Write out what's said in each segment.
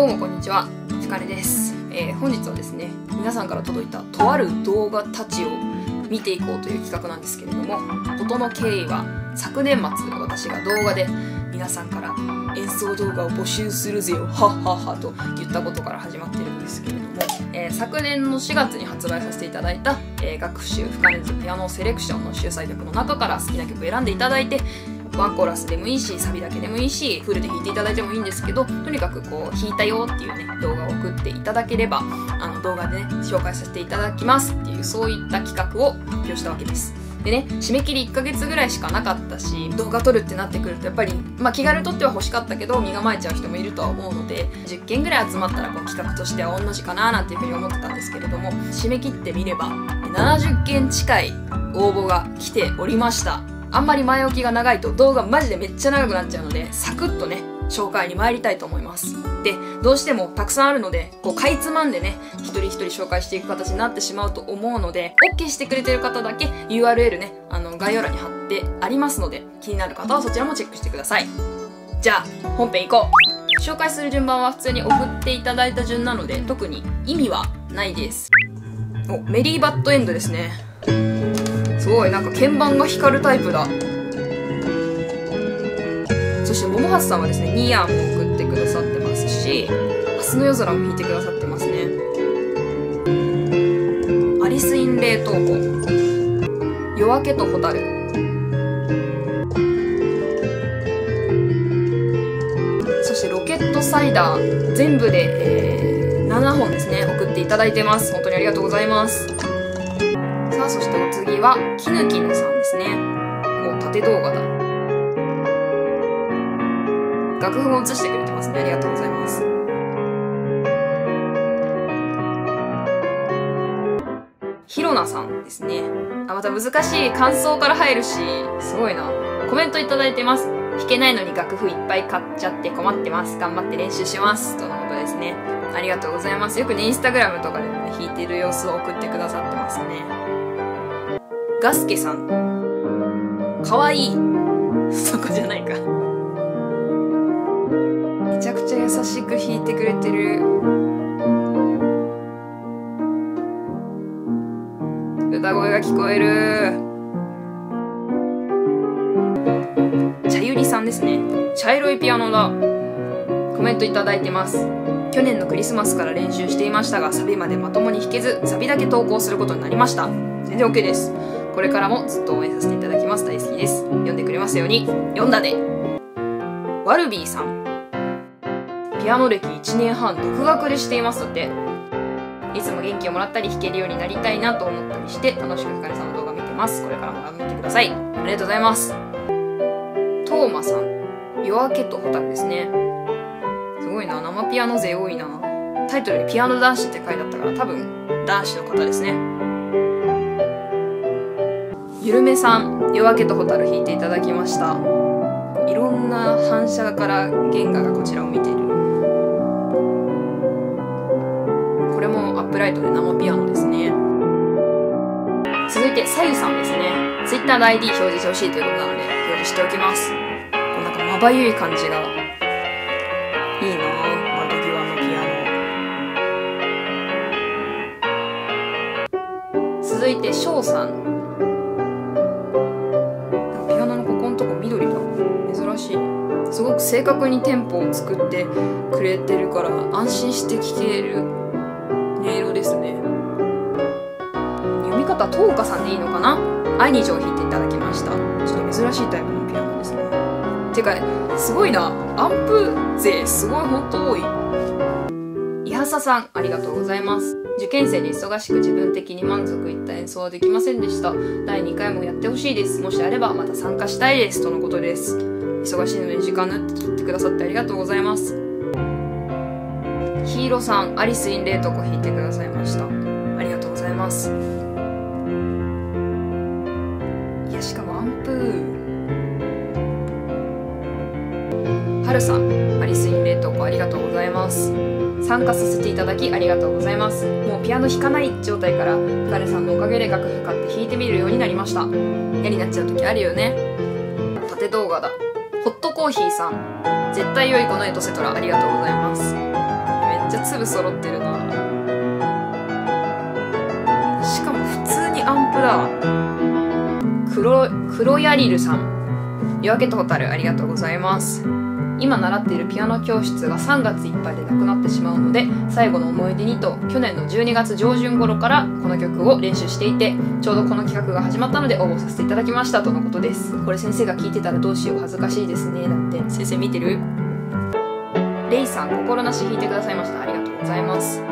どうもこんにちは。ひかねです、えー本日はですね皆さんから届いたとある動画たちを見ていこうという企画なんですけれども事の経緯は昨年末私が動画で皆さんから演奏動画を募集するぜよはっはっはと言ったことから始まってるんですけれども、えー昨年の4月に発売させていただいた、えー学習深根津ピアノセレクションの秀才曲の中から好きな曲を選んでいただいてワンコーラスでもいいしサビだけでもいいしフルで弾いていただいてもいいんですけどとにかくこう弾いたよっていうね動画を送っていただければあの動画でね紹介させていただきますっていうそういった企画を発表したわけです。でね締め切り1ヶ月ぐらいしかなかったし動画撮るってなってくるとやっぱり、まあ、気軽に撮っては欲しかったけど身構えちゃう人もいるとは思うので10件ぐらい集まったらこう企画としては同じかななんていうふうに思ってたんですけれども締め切ってみれば70件近い応募が来ておりました。あんまり前置きが長いと動画マジでめっちゃ長くなっちゃうのでサクッとね紹介に参りたいと思います。でどうしてもたくさんあるのでこうかいつまんでね一人一人紹介していく形になってしまうと思うので OK してくれてる方だけ URL ねあの概要欄に貼ってありますので気になる方はそちらもチェックしてください。じゃあ本編行こう。紹介する順番は普通に送っていただいた順なので特に意味はないです。おメリーバッドエンドですね。すごいなんか鍵盤が光るタイプだ。そして桃橋さんはですねニアンも送ってくださってますし明日の夜空も弾いてくださってますね。アリス・イン・冷凍庫夜明けと蛍。そしてロケットサイダー全部で、えー7本ですね送っていただいてます。本当にありがとうございます。さあそしてお次。はきぬきぬさんですね。もう縦動画だ。楽譜も映してくれてますね。ありがとうございます。ひろなさんですね。あまた難しい感想から入るしすごいな。コメントいただいてます。弾けないのに楽譜いっぱい買っちゃって困ってます。頑張って練習します。とのことですね。ありがとうございます。よくねインスタグラムとかでもね弾いてる様子を送ってくださってますね。ガスケさん。かわいい。そこじゃないか。めちゃくちゃ優しく弾いてくれてる。歌声が聞こえる。茶ゆりさんですね。茶色いピアノだコメントいただいてます。去年のクリスマスから練習していましたがサビまでまともに弾けずサビだけ投稿することになりました。全然 OK です。これからもずっと応援させていただきます。大好きです。読んでくれますように。読んだで。ワルビーさん。ピアノ歴1年半独学でしていますって。いつも元気をもらったり弾けるようになりたいなと思ったりして楽しくひかりさんの動画見てます。これからも頑張ってください。ありがとうございます。トーマさん。夜明けと蛍ですね。すごいな。生ピアノ勢多いな。タイトルにピアノ男子って書いてあったから多分男子の方ですね。ゆるめさん夜明けと蛍弾いていただきました。いろんな反射から原画がこちらを見ている。これもアップライトで生ピアノですね。続いてさゆさんですね。Twitter の ID 表示してほしいということなので表示しておきます。こなんかまばゆい感じがいいな窓際のピアノ。続いて翔さん。正確にテンポを作ってくれてるから安心して聴ける音色ですね。読み方トウカさんでいいのかな？愛に上弾いていただきました。ちょっと珍しいタイプのピアノですね。てかすごいな。アンプ勢すごいほんと多い。いはささんありがとうございます。受験生で忙しく自分的に満足いった演奏はできませんでした。第2回もやってほしいです。もしあればまた参加したいです。とのことです。忙しいのに時間縫って切ってくださってありがとうございます。ヒーローさんアリス・イン・レートコ弾いてくださいました。ありがとうございます。いやしかもアンプはるさんアリス・イン・レートコありがとうございます。参加させていただきありがとうございます。もうピアノ弾かない状態からガレさんのおかげで楽譜買って弾いてみるようになりました。嫌になっちゃう時あるよね。縦動画だ。ホットコーヒーさん。絶対良い子のエトセトラありがとうございます。めっちゃ粒揃ってるな。しかも普通にアンプだ。黒黒ヤリルさん。夜明けと蛍ありがとうございます。今習っているピアノ教室が3月いっぱいでなくなってしまうので最後の思い出にと去年の12月上旬頃からこの曲を練習していてちょうどこの企画が始まったので応募させていただきましたとのことです。これ先生が聞いてたらどうしよう恥ずかしいですねだって。先生見てる？レイさん心なし弾いてくださいました。ありがとうございます。かっ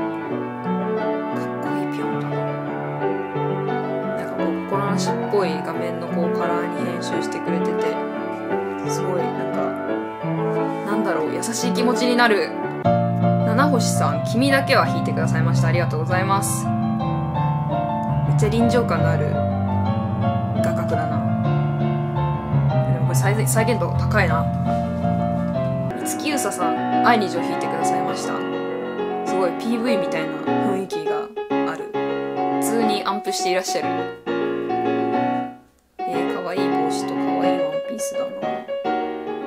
こいいピアノだな。なんかこう心なしっぽい画面のこうカラーに編集してくれててすごいなんかだろう優しい気持ちになる。七星さん君だけは弾いてくださいました。ありがとうございます。めっちゃ臨場感のある。画角だな。でもこれ再再現度高いな。月うささん愛に女弾いてくださいました。すごい PV みたいな雰囲気がある。普通にアンプしていらっしゃる。えー、かわいい帽子とかわいいワンピースだ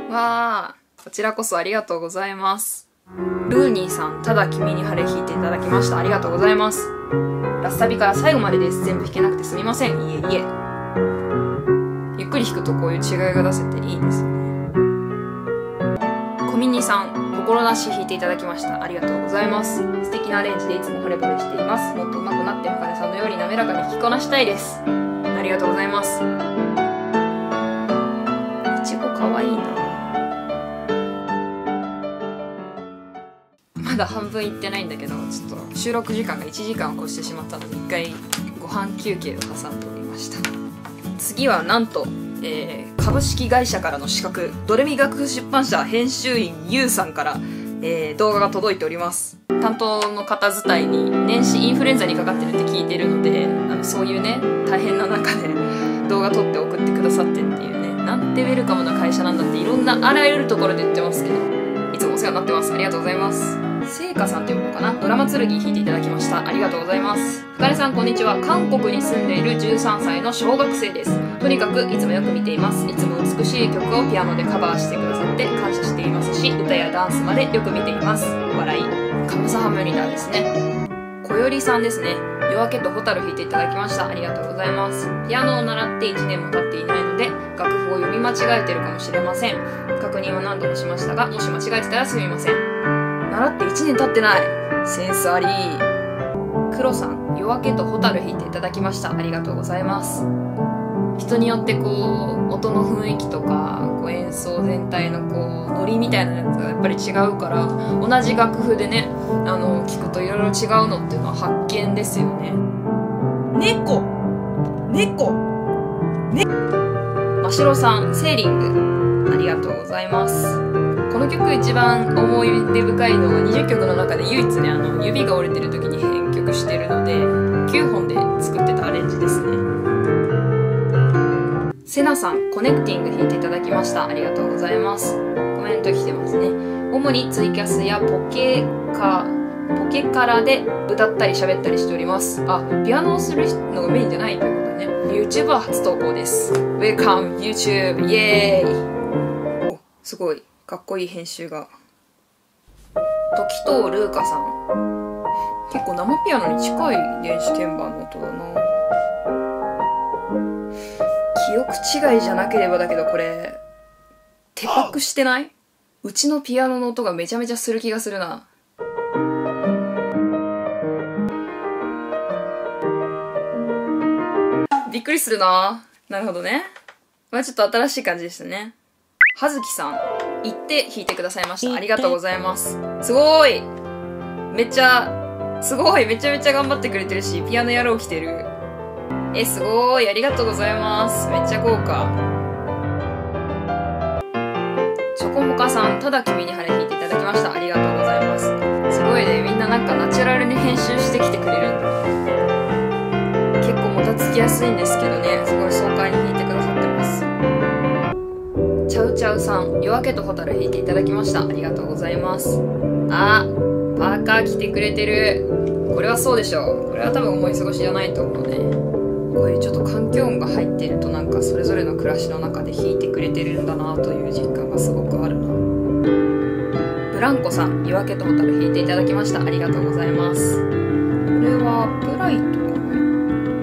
な。わあこちらこそありがとうございます。ルーニーさんただ君に晴れ弾いていただきました。ありがとうございます。ラッサビから最後までです。全部弾けなくてすみません。いえいえ。ゆっくり弾くとこういう違いが出せていいですね。コミニさん心なし弾いていただきました。ありがとうございます。素敵なアレンジでいつも惚れ惚れしています。もっと上手くなって深根さんのように滑らかに弾きこなしたいです。ありがとうございます。だ半分いってないんだけどちょっと収録時間が1時間を越してしまったので1回ご飯休憩を挟んでおりました。次はなんと、えー株式会社からの資格ドレミ学府出版社編集員 YOU さんから、えー動画が届いております。担当の方伝いに年始インフルエンザにかかってるって聞いてるのであのそういうね大変な中で 動画撮って送ってくださってっていうねなんてウェルカムな会社なんだっていろんなあらゆるところで言ってますけどいつもお世話になってます。ありがとうございます。聖華さんっていうのかな？ドラマ剣弾いていただきました。ありがとうございます。深根さんこんにちは。韓国に住んでいる13歳の小学生です。とにかくいつもよく見ています。いつも美しい曲をピアノでカバーしてくださって感謝していますし歌やダンスまでよく見ています。笑い。カムサハムニダですね。小よりさんですね。夜明けと蛍弾いていただきました。ありがとうございます。ピアノを習って1年も経っていないので楽譜を読み間違えてるかもしれません。確認は何度もしましたがもし間違えてたらすみません。習って1年経ってない。センスあり。黒さん夜明けと蛍弾いていただきました。ありがとうございます。人によってこう音の雰囲気とかこう演奏全体のこうノリみたいなやつがやっぱり違うから同じ楽譜でねあの聞くといろいろ違うのっていうのは発見ですよね。猫。猫。真城さんセーリング。ありがとうございます。この曲一番思い出深いのは20曲の中で唯一ねあの指が折れてる時に編曲してるので9本で作ってたアレンジですね。セナさんコネクティング弾いていただきました。ありがとうございます。コメント来てますね。主にツイキャスやポケカポケカラで歌ったり喋ったりしております。あピアノをするのがメインじゃないということね。YouTube は初投稿です。Welcome YouTube! イエーイすごい。かっこいい編集が。時とルーカさん。結構生ピアノに近い電子鍵盤の音だな。記憶違いじゃなければだけどこれ手パクしてない？うちのピアノの音がめちゃめちゃする気がするな。びっくりするな。なるほどね。まあちょっと新しい感じでしたね。はずきさん。行って弾いてくださいました。ありがとうございます。すごい。めっちゃすごい。めちゃめちゃ頑張ってくれてるしピアノやろう来てる。えすごい。ありがとうございます。めっちゃ豪華。チョコモカさんただ君に晴れ弾いていただきました。ありがとうございます。すごいね。みんななんかナチュラルに編集してきてくれる。んだ結構もたつきやすいんですけどね。すごい爽快に弾いてくださってますチャウチャウさん夜明けと蛍弾いていただきました。ありがとうございます。あパーカー着てくれてる。これはそうでしょう。これは多分思い過ごしじゃないと思うね。こういうちょっと環境音が入ってるとなんかそれぞれの暮らしの中で弾いてくれてるんだなという実感がすごくあるな。ブランコさん夜明けとホタル弾いていただきました。ありがとうございます。これはブライトかな？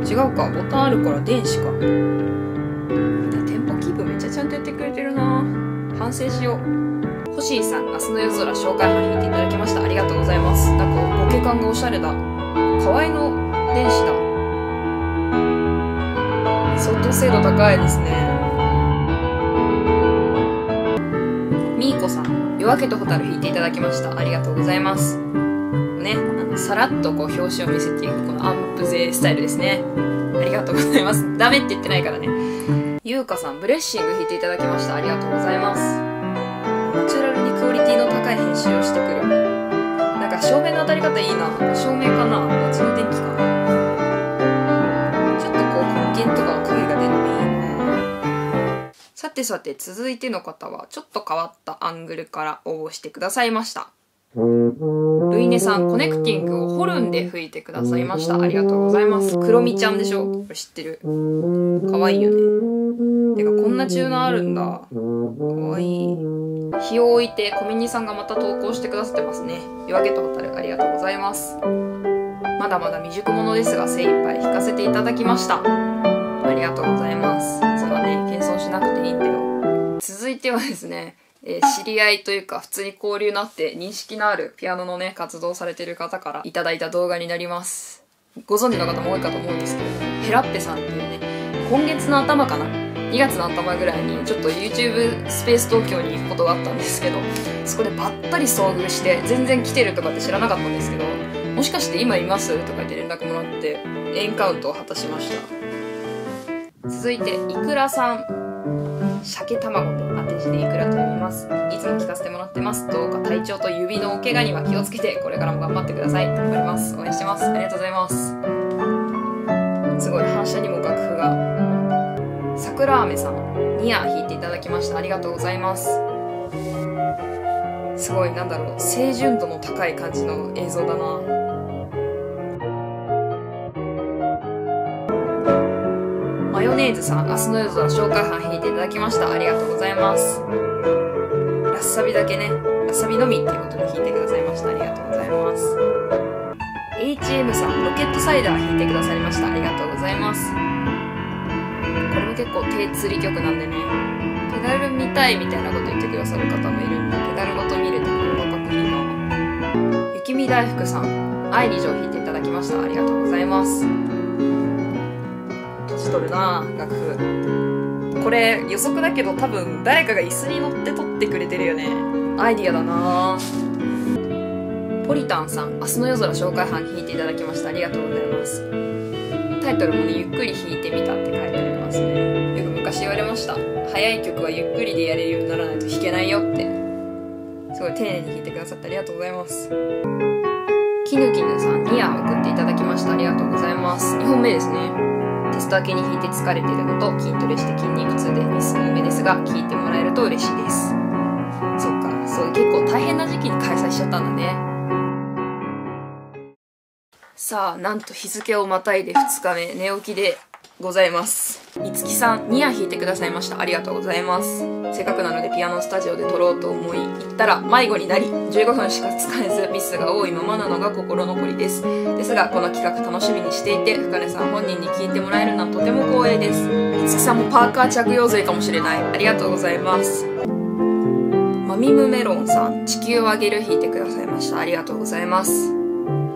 違うか。ボタンあるから電子か。反省しよう。星井さん明日の夜空紹介版弾いていただきました。ありがとうございます。なんかボケ感がおしゃれだ。河合の電子だ。相当精度高いですね。みーこさん夜明けとホタル弾いていただきました。ありがとうございます。ねあのさらっとこう表紙を見せていくこのアンプ勢スタイルですね。ありがとうございます。ダメって言ってないからね。ゆうかさんブレッシング弾いていただきました。ありがとうございます。ナチュラルにクオリティの高い編集をしてくる。なんか照明の当たり方いいな。照明かな。街の電気かな。ちょっとこう黒鍵とか影が出るのいいなさてさて続いての方はちょっと変わったアングルから応募してくださいました。ルイネさんコネクティングをホルンで吹いてくださいました。ありがとうございます。クロミちゃんでしょ。これ知ってる。かわいいよね。てかこんなチューナーあるんだ。かわい。い日を置いてコミニさんがまた投稿してくださってますね。夜明けとホタルありがとうございます。まだまだ未熟者ですが精一杯弾かせていただきました。ありがとうございます。そんなね謙遜しなくていいんだよ続いてはですねえー知り合いというか普通に交流のあって認識のあるピアノのね活動されてる方からいただいた動画になります。ご存知の方も多いかと思うんですけれどもヘラッペさんっていうね今月の頭かな？2月の頭ぐらいにちょっと YouTube スペース東京に行くことがあったんですけどそこでばったり遭遇して全然来てるとかって知らなかったんですけどもしかして今います？とか言って連絡もらってエンカウントを果たしました。続いていくらさん。鮭卵って当て字でいくらと読みます。いつも聞かせてもらってます。どうか体調と指のお怪我には気をつけてこれからも頑張ってください。頑張ります。応援してます。ありがとうございます。すごい反射にも楽譜が桜飴さんニア弾いていただきました。ありがとうございます。すごいなんだろう清純度の高い感じの映像だな。ヨネーズさん明日の夜空紹介班弾いていただきました。ありがとうございます。ラッサビだけね。ラッサビのみっていうことで弾いてくださいました。ありがとうございます。HM さんロケットサイダー弾いてくださりました。ありがとうございます。これも結構低釣り曲なんでね。ペダル見たいみたいなこと言ってくださる方もいるんでペダルごと見れてこれもかっこいいな雪見大福さん愛に上弾いていただきました。ありがとうございます。閉じとるな楽譜。これ予測だけど多分誰かが椅子に乗って撮ってくれてるよね。アイディアだな。ポリタンさん明日の夜空紹介班に弾いていただきました。ありがとうございます。タイトルもねゆっくり弾いてみたって書いてありますね。よく昔言われました。早い曲はゆっくりでやれるようにならないと弾けないよって。すごい丁寧に弾いてくださってありがとうございます。きぬきぬさんにア送っていただきました。ありがとうございます。2本目ですね。テスト明けに弾いて疲れているのと筋トレして筋肉痛でミス多めですが聞いてもらえると嬉しいです。そっかそう結構大変な時期に開催しちゃったんだね。さあなんと日付をまたいで2日目。寝起きでございます。いつきさんニア弾いてくださいました。ありがとうございます。せっかくなのでピアノスタジオで撮ろうと思い行ったら迷子になり15分しか使えずミスが多いままなのが心残りです。ですがこの企画楽しみにしていて深根さん本人に聞いてもらえるのはとても光栄です。いつきさんもパーカー着用勢かもしれない。ありがとうございます。マミムメロンさん地球をあげる弾いてくださいました。ありがとうございます。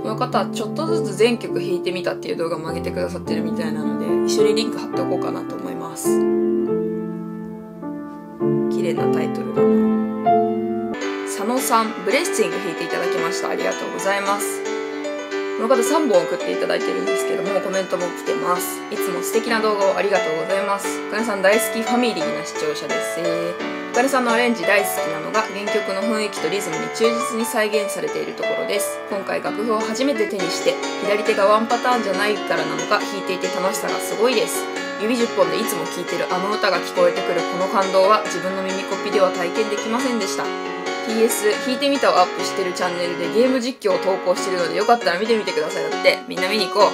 この方はちょっとずつ全曲弾いてみたっていう動画も上げてくださってるみたいなので一緒にリンク貼っておこうかなと思います。綺麗なタイトルだな。佐野さんブレッシング弾いていただきました。ありがとうございます。の方3本送っていただいてるんですけどもコメントも来てます。いつも素敵な動画をありがとうございます。かねさん大好きファミリーな視聴者ですかねさんのアレンジ大好きなのが原曲の雰囲気とリズムに忠実に再現されているところです。今回楽譜を初めて手にして左手がワンパターンじゃないからなのか弾いていて楽しさがすごいです。指10本でいつも聴いてるあの歌が聞こえてくるこの感動は自分の耳コピでは体験できませんでした PS 弾いてみたをアップしてるチャンネルでゲーム実況を投稿してるのでよかったら見てみてくださいだって。みんな見に行こ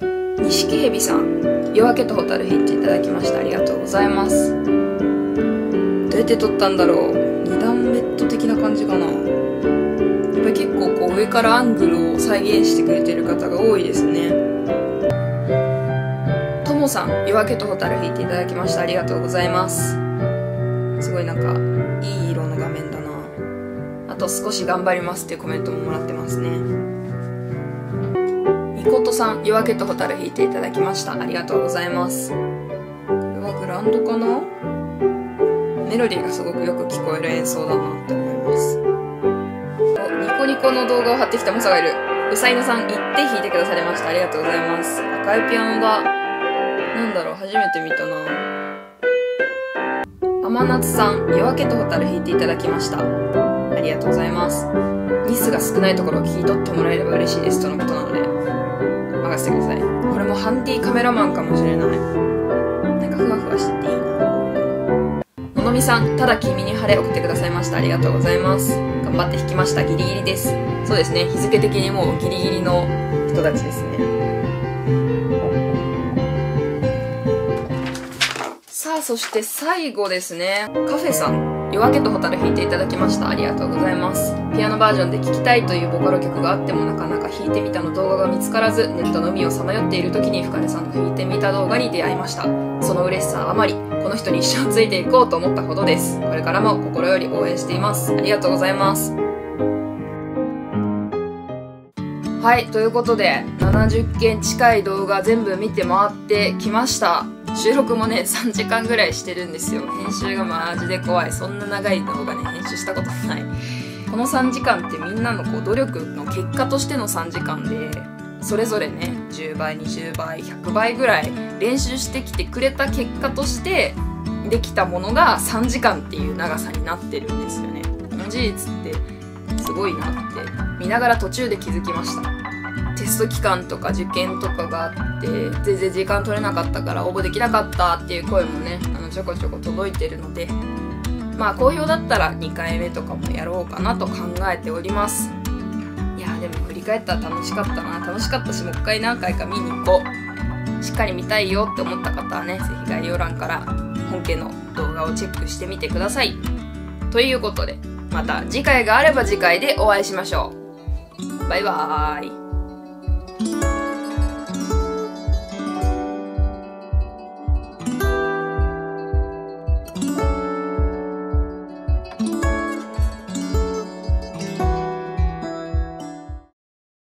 う。錦蛇さん夜明けとホタル弾いていただきました。ありがとうございます。どうやって撮ったんだろう。二段ベッド的な感じかな。やっぱり結構こう上からアングルを再現してくれてる方が多いですね。ともさん夜明けと蛍引いていただきました。ありがとうございます。すごいなんかと少し頑張りますっていうコメントももらってますね。みことさん夜明けと蛍引いていただきました。ありがとうございます。これはグランドかな？メロディーがすごくよく聞こえる演奏だなって思います。おニコニコの動画を貼ってきたモサがいる。うさいのさん行って弾いてくださりました。ありがとうございます。赤いピアノだなんだろう初めて見たな。天夏さん夜明けと蛍弾いていただきました。ありがとうございます。ミスが少ないところを聞き取ってもらえれば嬉しいです。とのことなので任せてください。これもハンディカメラマンかもしれない。なんかふわふわしてていい。なののみさんただ君に晴れ送ってくださいました。ありがとうございます。頑張って弾きました。ギリギリです。そうですね。日付的にもうギリギリの人たちですね。さあそして最後ですね。カフェさん。夜明けと蛍弾いていただきました。ありがとうございます。ピアノバージョンで聴きたいというボカロ曲があってもなかなか弾いてみたの動画が見つからずネットの海をさまよっている時に深根さんの弾いてみた動画に出会いました。その嬉しさあまりこの人に一生ついていこうと思ったほどです。これからも心より応援しています。ありがとうございます。はいということで70件近い動画全部見て回ってきました。収録もね3時間ぐらいしてるんですよ。編集がマジで怖い。そんな長い動画ね編集したことない。この3時間ってみんなのこう努力の結果としての3時間でそれぞれね10倍20倍100倍ぐらい練習してきてくれた結果としてできたものが3時間っていう長さになってるんですよね。この事実ってすごいなって見ながら途中で気づきました。スト期間とか受験とかがあって全然時間取れなかったから応募できなかったっていう声もねあのちょこちょこ届いてるのでまあ好評だったら2回目とかもやろうかなと考えております。いやでも振り返ったら楽しかったな。楽しかったしもう一回何回か見に行こう。しっかり見たいよって思った方はね是非概要欄から本家の動画をチェックしてみてください。ということでまた次回があれば次回でお会いしましょう。バイバーイ。